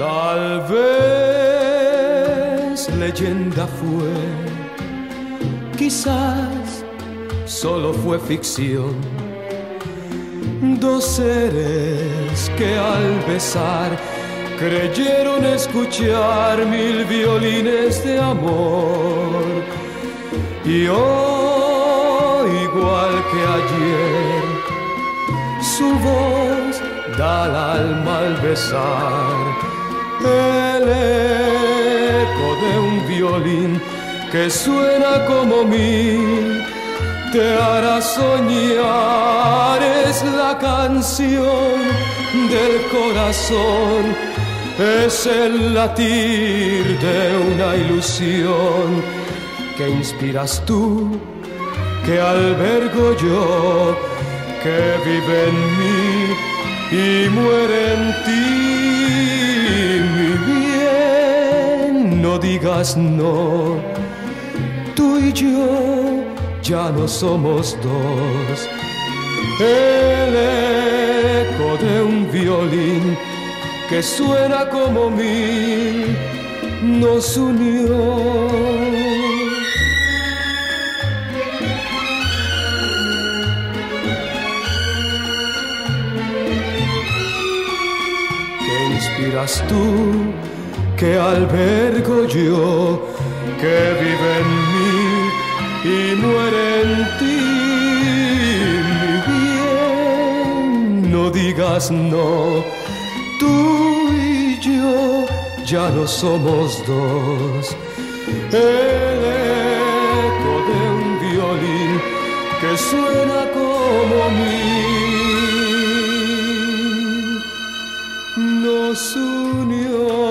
Tal vez leyenda fue, quizás solo fue ficción. Dos seres que al besar creyeron escuchar mil violines de amor. Y hoy, igual que ayer, su voz da al alma al besar el eco de un violín que suena como mí. Te hará soñar, es la canción del corazón, es el latir de una ilusión que inspiras tú, que albergo yo, que vive en mí y muere en ti, no, tú y yo ya no somos dos. El eco de un violín que suena como mí nos unió. Tú, que albergo yo, que vive en mí y muere en ti, mi bien. No digas no, tú y yo ya no somos dos. El eco de un violín que suena como mí nos unió.